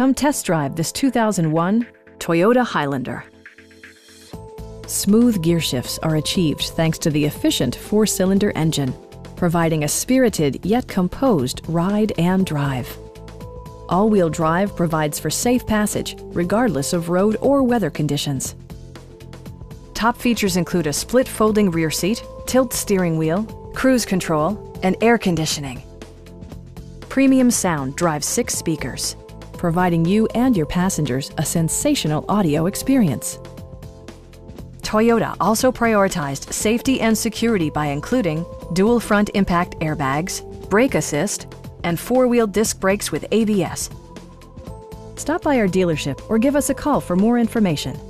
Come test drive this 2001 Toyota Highlander. Smooth gear shifts are achieved thanks to the efficient four cylinder engine, providing a spirited yet composed ride and drive. All wheel drive provides for safe passage, regardless of road or weather conditions. Top features include a split folding rear seat, tilt steering wheel, cruise control, and air conditioning. Premium sound drives six speakers, providing you and your passengers a sensational audio experience. Toyota also prioritized safety and security by including dual front impact airbags, brake assist, and four-wheel disc brakes with ABS. Stop by our dealership or give us a call for more information.